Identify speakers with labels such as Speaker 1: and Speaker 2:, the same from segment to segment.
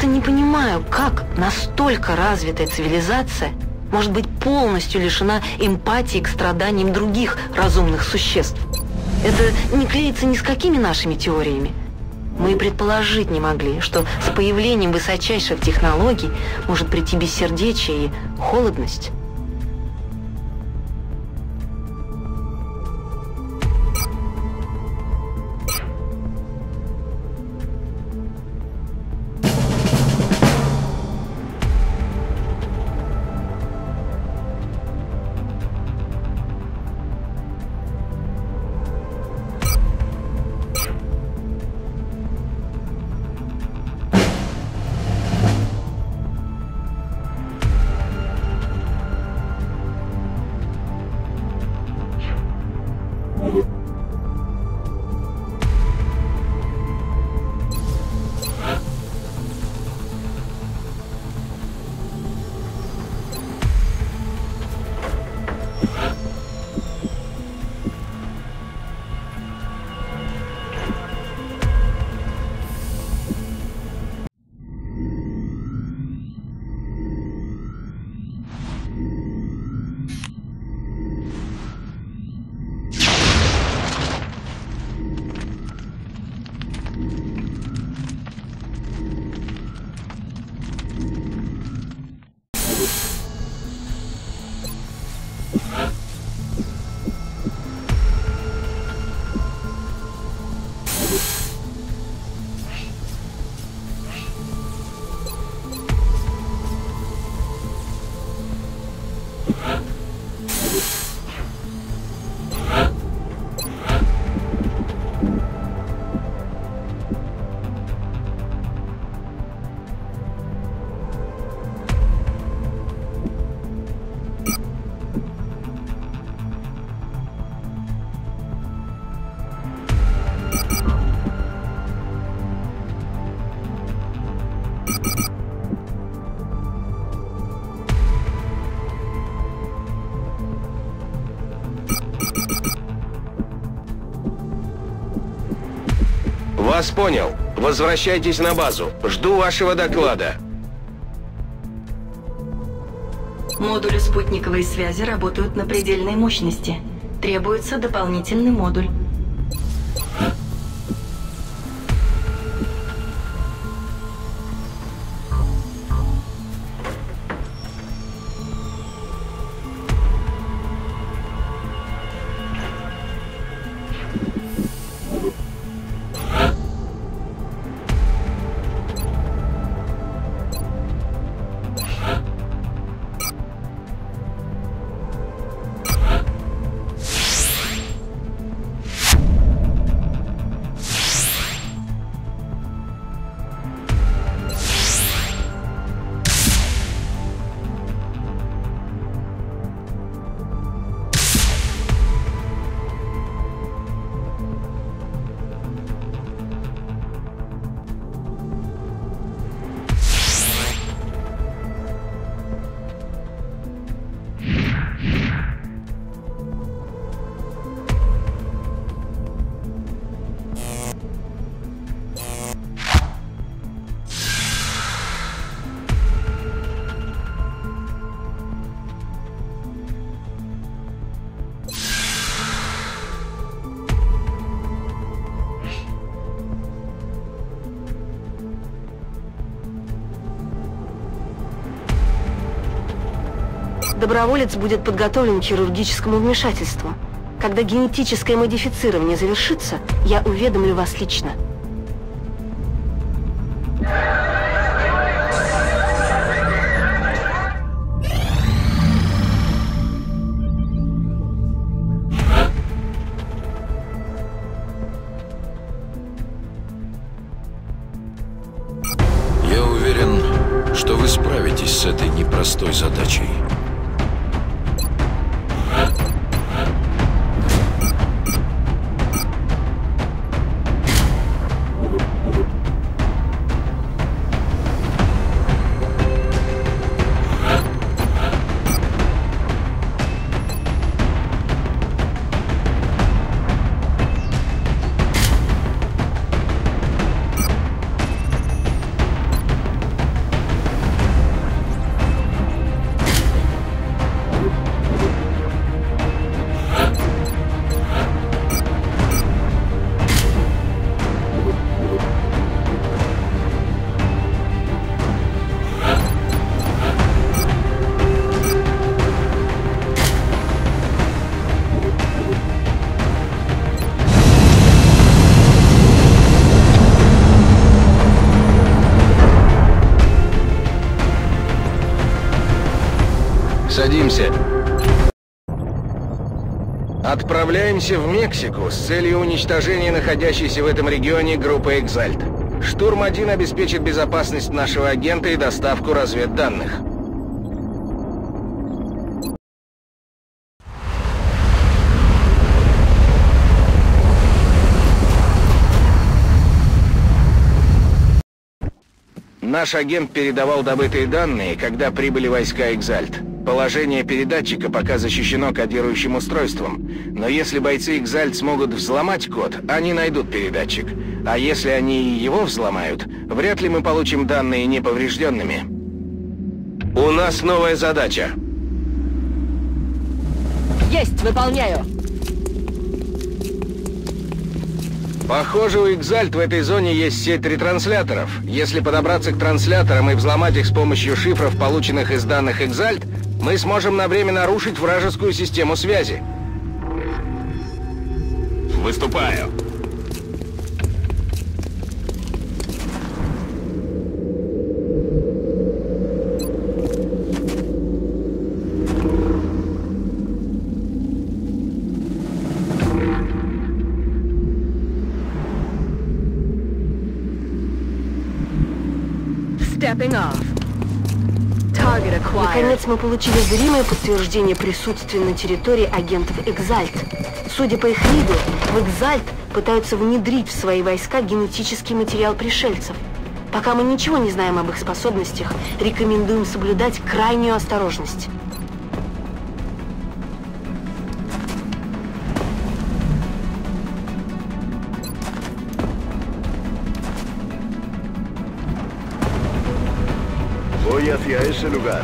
Speaker 1: просто не понимаю, как настолько развитая цивилизация может быть полностью лишена эмпатии к страданиям других разумных существ. Это не клеится ни с какими нашими теориями. Мы и предположить не могли, что с появлением высочайших технологий может прийти бессердечие и холодность.
Speaker 2: Вас понял. Возвращайтесь на базу. Жду вашего доклада.
Speaker 3: Модули спутниковой связи работают на предельной мощности. Требуется дополнительный модуль.
Speaker 1: Доброволец будет подготовлен к хирургическому вмешательству. Когда генетическое модифицирование завершится, я уведомлю вас лично.
Speaker 4: Я уверен, что вы справитесь с этой непростой задачей.
Speaker 2: Отправляемся в Мексику с целью уничтожения находящейся в этом регионе группы «Экзальт». Штурм-1 обеспечит безопасность нашего агента и доставку разведданных. Наш агент передавал добытые данные, когда прибыли войска «Экзальт». Положение передатчика пока защищено кодирующим устройством, но если бойцы «Экзальт» смогут взломать код, они найдут передатчик. А если они его взломают, вряд ли мы получим данные неповрежденными. У нас новая задача.
Speaker 5: Есть, выполняю.
Speaker 2: Похоже, у Экзальт в этой зоне есть сеть ретрансляторов. Если подобраться к трансляторам и взломать их с помощью шифров, полученных из данных Экзальт, мы сможем на время нарушить вражескую систему связи.
Speaker 6: Выступаю.
Speaker 7: Наконец мы получили зримое подтверждение присутствия на территории агентов Экзальт. Судя по их виду, в Экзальт пытаются внедрить в свои войска генетический материал пришельцев. Пока мы ничего не знаем об их способностях, рекомендуем соблюдать крайнюю осторожность.
Speaker 8: esse lugar.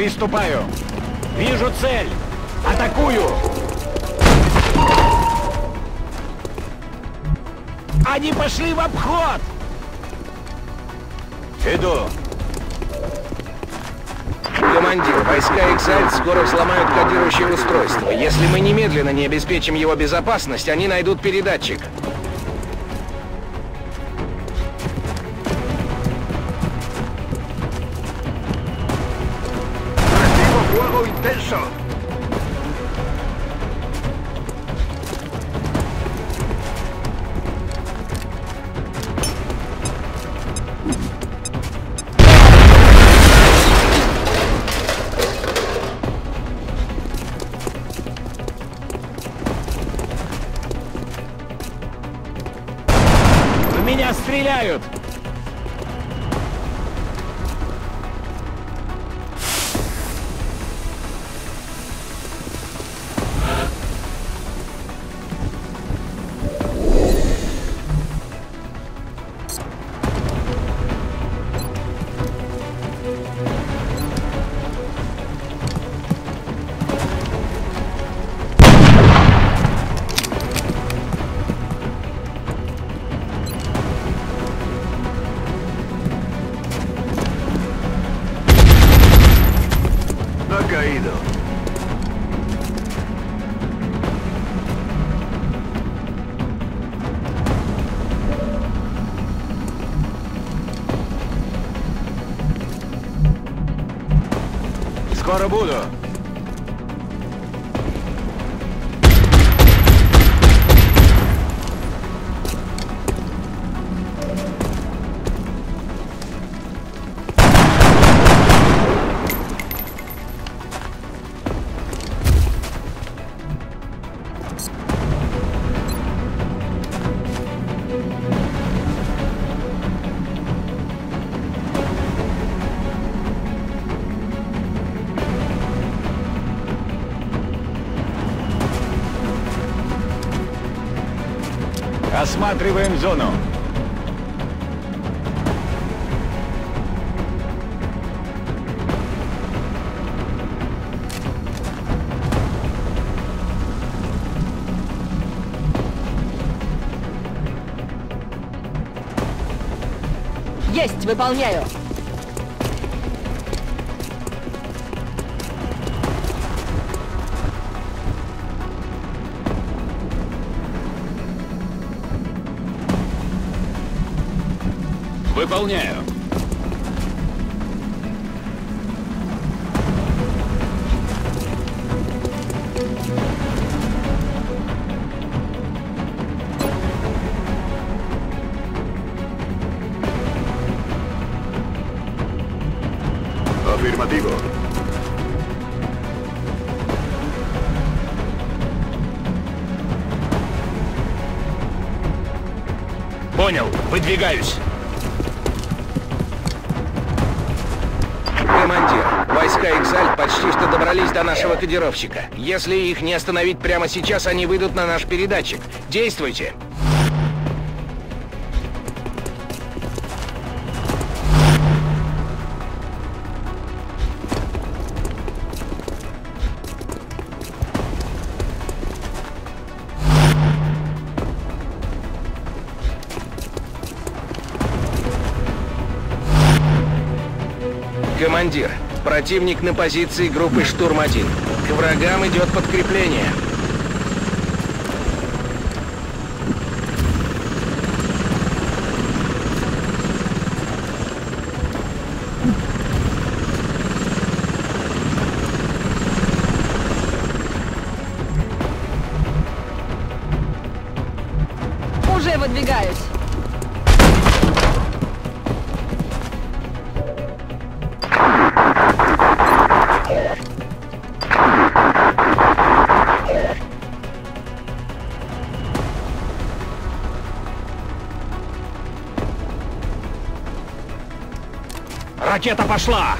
Speaker 6: Приступаю. Вижу цель. Атакую. Они пошли в обход. Иду.
Speaker 2: Командир, войска Экзальт скоро взломают кодирующее устройство. Если мы немедленно не обеспечим его безопасность, они найдут передатчик.
Speaker 6: Осматриваем зону.
Speaker 5: Есть, выполняю.
Speaker 6: Выполняю.
Speaker 8: Afirmativo.
Speaker 6: Понял, выдвигаюсь.
Speaker 2: Командир, войска «Экзальт» почти что добрались до нашего кодировщика. Если их не остановить прямо сейчас, они выйдут на наш передатчик. Действуйте! Противник на позиции группы «Штурм-1». К врагам идет подкрепление.
Speaker 6: Ракета пошла!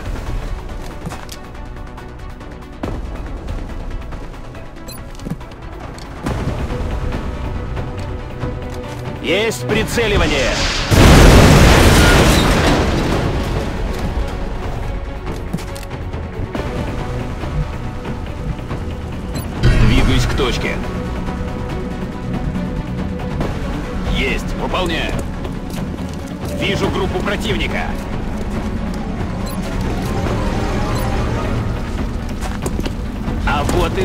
Speaker 6: Есть прицеливание! Двигаюсь к точке. Есть, выполняю. Вижу группу противника. А вот и...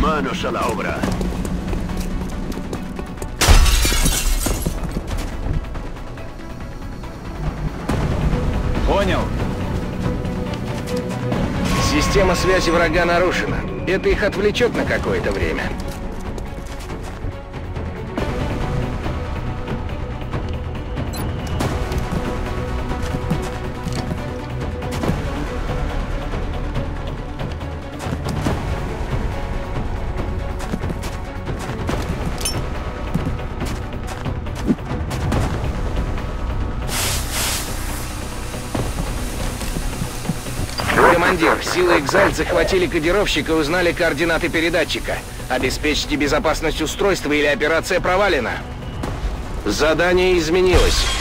Speaker 8: Manos a la obra.
Speaker 6: Понял.
Speaker 2: Система связи врага нарушена. Это их отвлечет на какое-то время. «Экзальт» захватили кодировщика и узнали координаты передатчика. Обеспечьте безопасность устройства или операция провалена. Задание изменилось.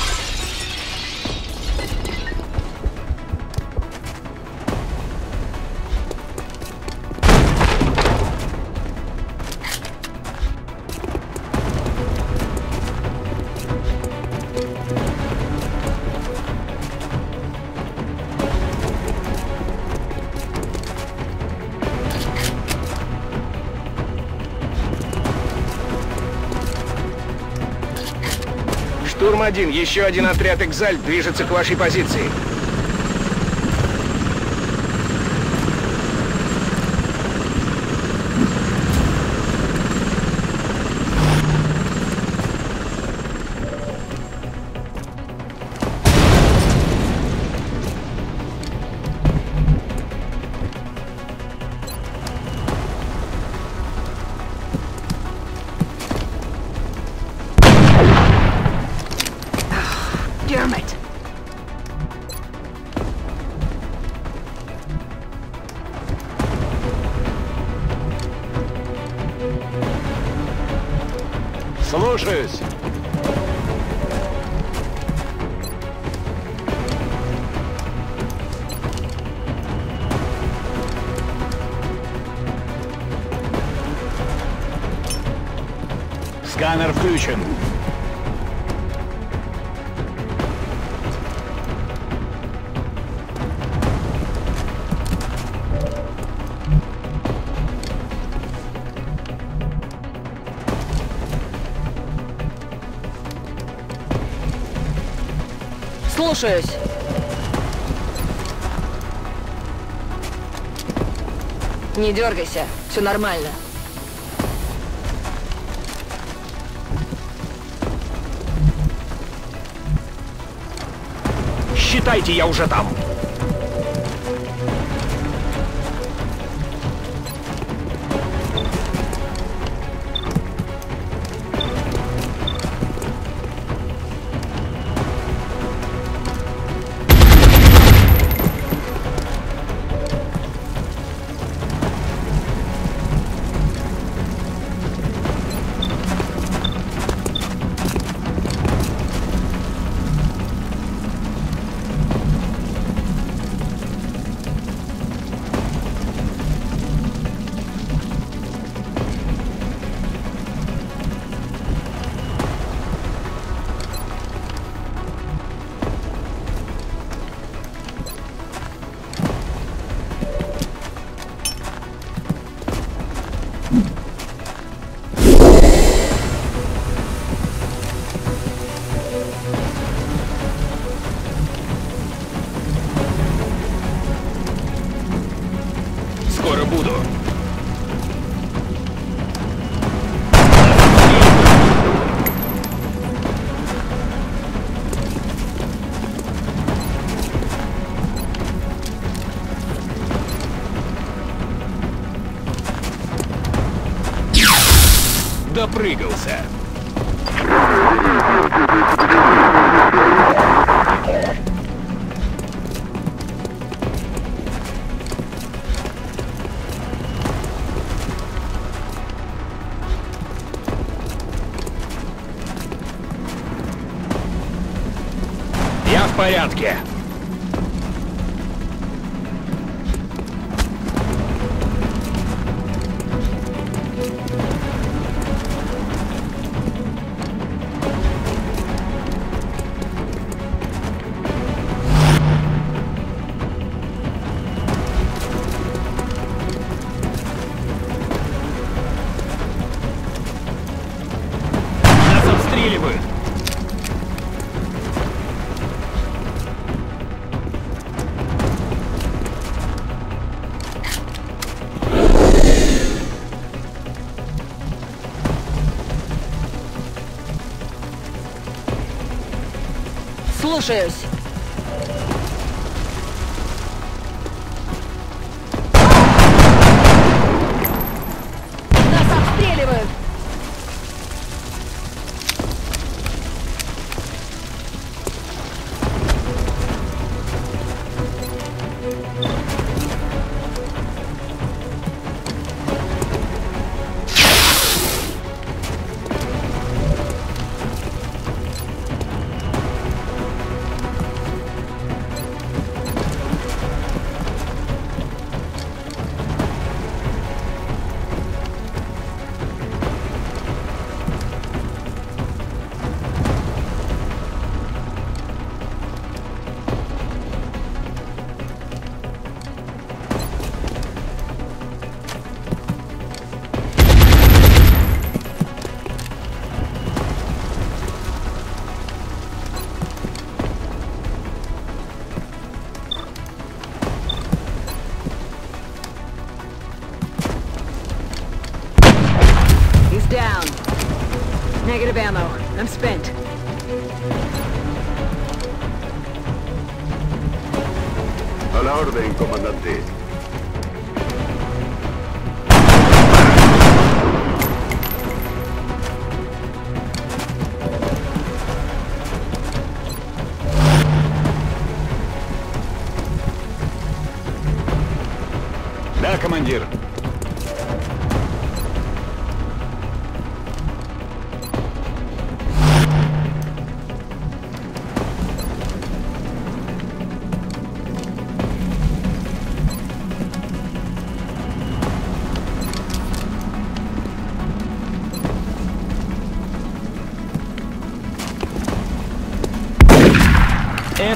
Speaker 2: Штурм-1, еще один отряд «Экзальт» движется к вашей позиции.
Speaker 6: Сканер включен.
Speaker 5: Слушаюсь. Не дергайся, все нормально.
Speaker 6: Считайте, я уже там. В порядке.
Speaker 5: Слушаюсь. Negative ammo. I'm spent.
Speaker 8: A la orden, comandante.
Speaker 6: Да, командир.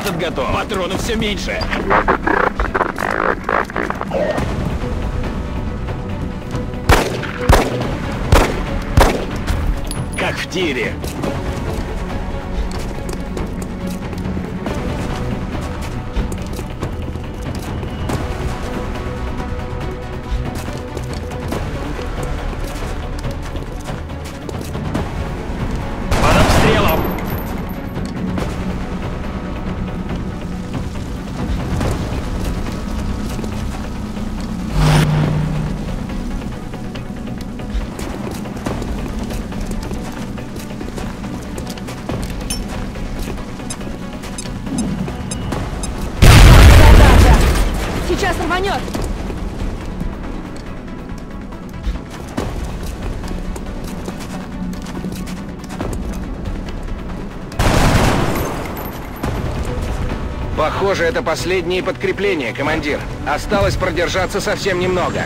Speaker 6: Этот готов. Патронов все меньше. Как в тире.
Speaker 5: Рванет!
Speaker 2: Похоже, это последние подкрепления, командир. Осталось продержаться совсем немного.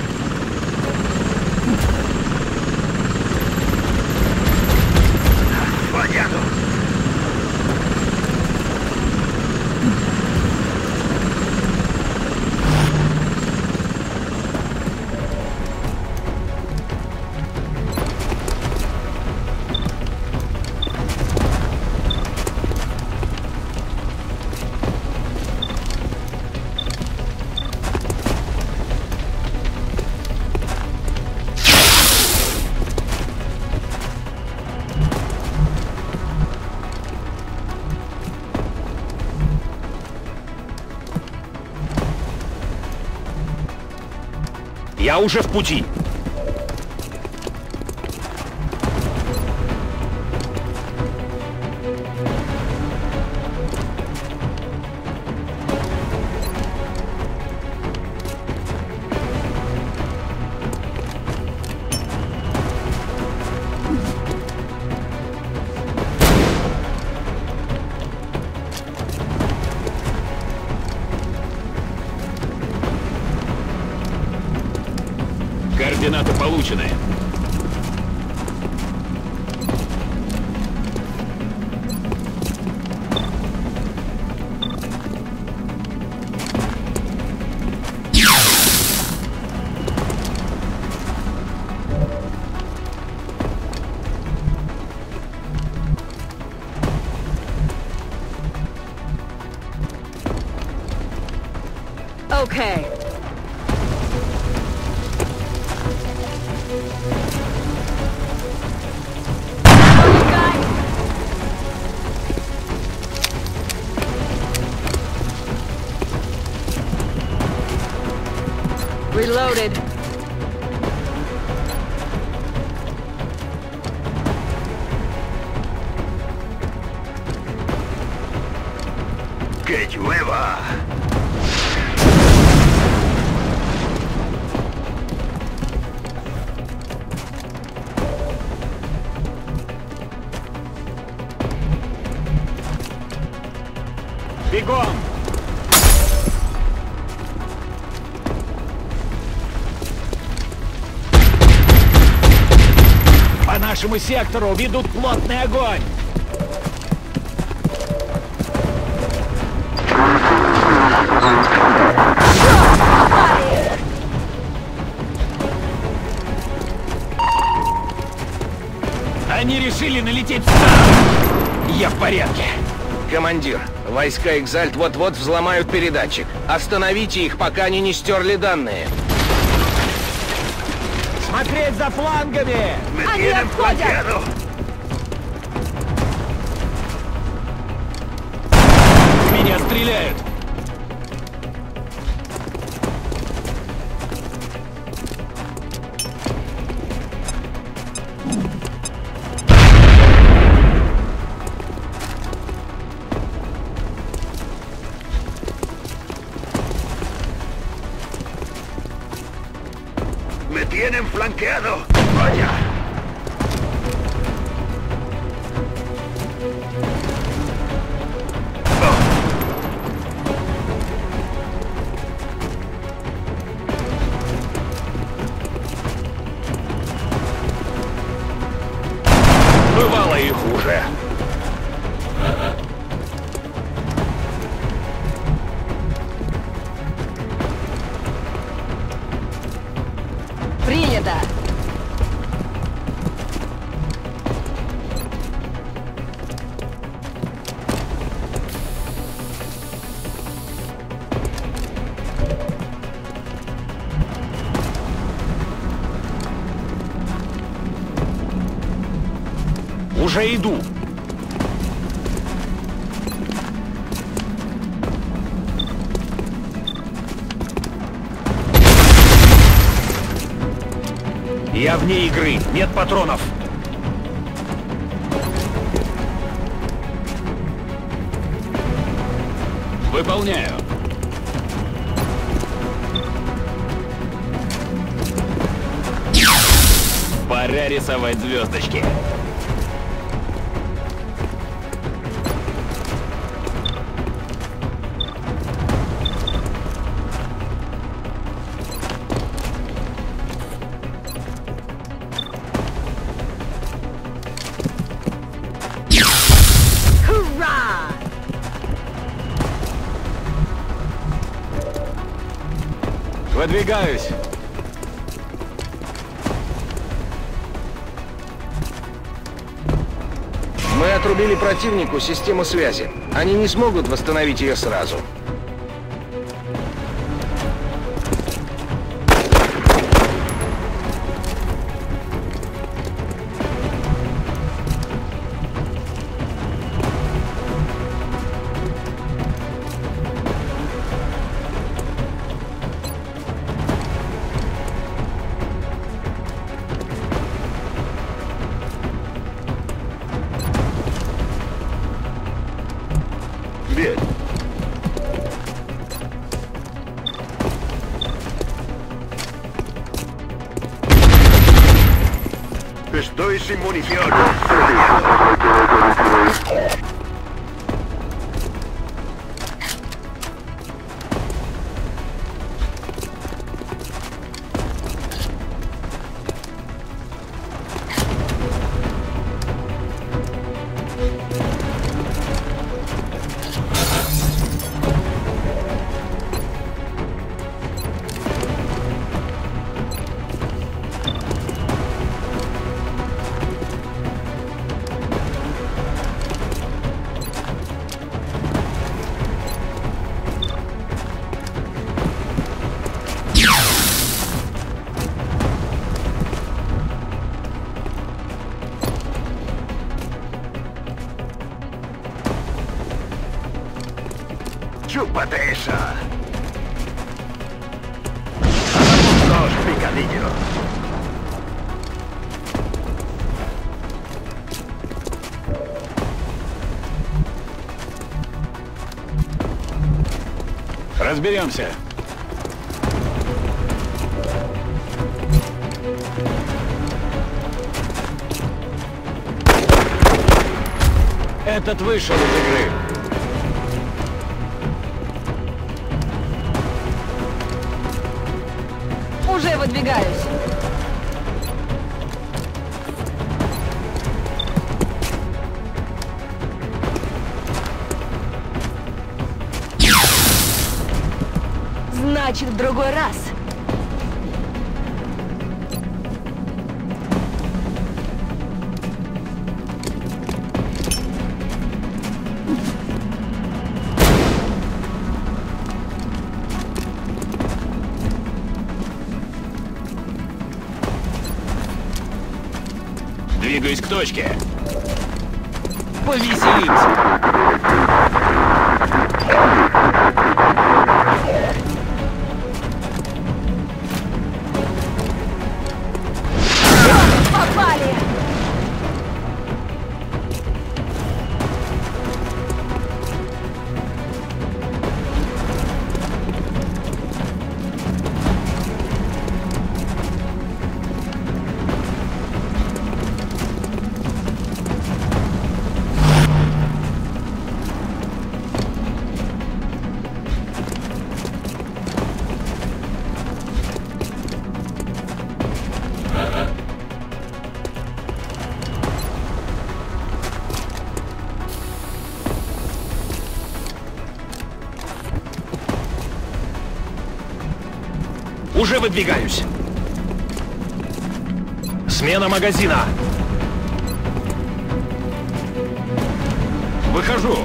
Speaker 6: Я уже в пути.
Speaker 5: Okay. Reloaded.
Speaker 8: ¡Que llueva!
Speaker 6: Нашему сектору ведут плотный огонь! Они решили налететь стан! Я в порядке.
Speaker 2: Командир, войска Экзальт вот-вот взломают передатчик. Остановите их, пока они не стерли данные.
Speaker 6: Смотреть за флангами!
Speaker 5: Они отходят!
Speaker 6: Меня стреляют! Уже иду. Я вне игры. Нет патронов. Выполняю. Пора рисовать звездочки.
Speaker 2: Противнику систему связи. Они не смогут восстановить ее сразу.
Speaker 8: ¡Chúpate esa! ¡Vamos dos, picadillo!
Speaker 6: Разберемся. Этот вышел из игры.
Speaker 5: В другой раз.
Speaker 6: Двигаюсь к точке. Повеселимся. Уже выдвигаюсь. Смена магазина! Выхожу!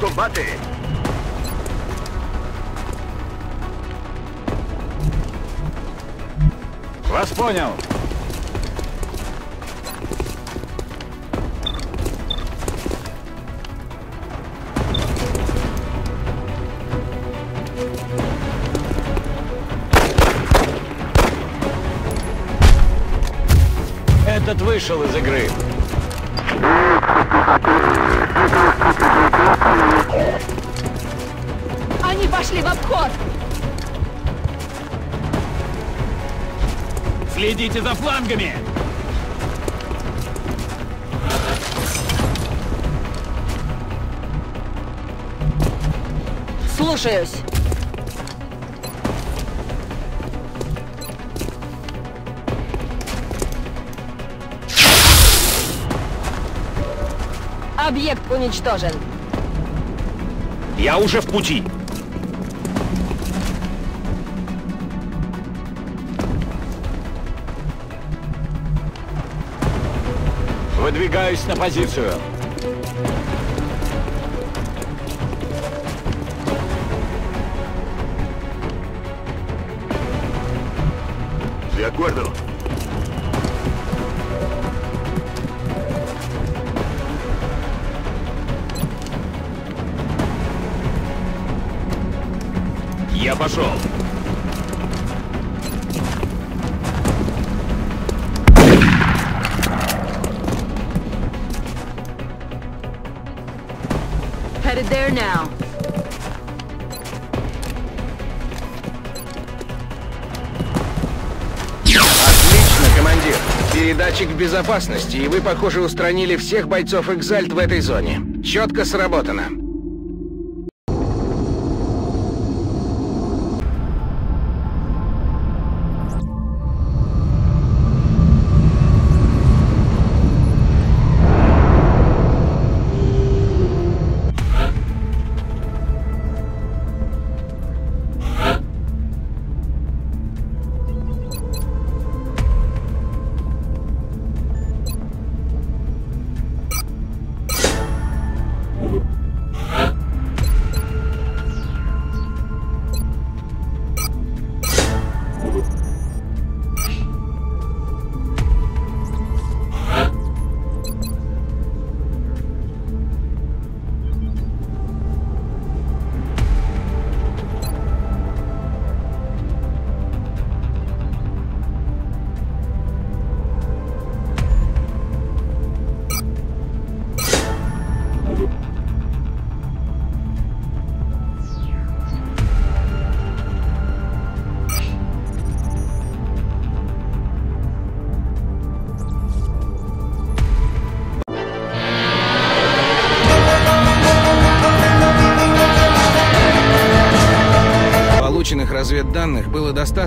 Speaker 8: Combate.
Speaker 6: Вас понял! Этот вышел из игры.
Speaker 5: Они пошли в обход!
Speaker 6: Следите за флангами!
Speaker 5: Слушаюсь. Объект уничтожен.
Speaker 6: Я уже в пути. Выдвигаюсь на позицию. Я пошел.
Speaker 5: Headed there now.
Speaker 2: Отлично, командир. Передатчик в безопасности, и вы, похоже, устранили всех бойцов Экзальт в этой зоне. Четко сработано.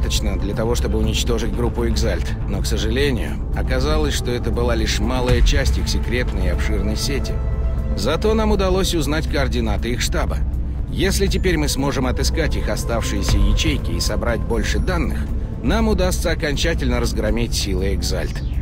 Speaker 2: Достаточно для того, чтобы уничтожить группу «Экзальт», но, к сожалению, оказалось, что это была лишь малая часть их секретной и обширной сети. Зато нам удалось узнать координаты их штаба. Если теперь мы сможем отыскать их оставшиеся ячейки и собрать больше данных, нам удастся окончательно разгромить силы «Экзальт».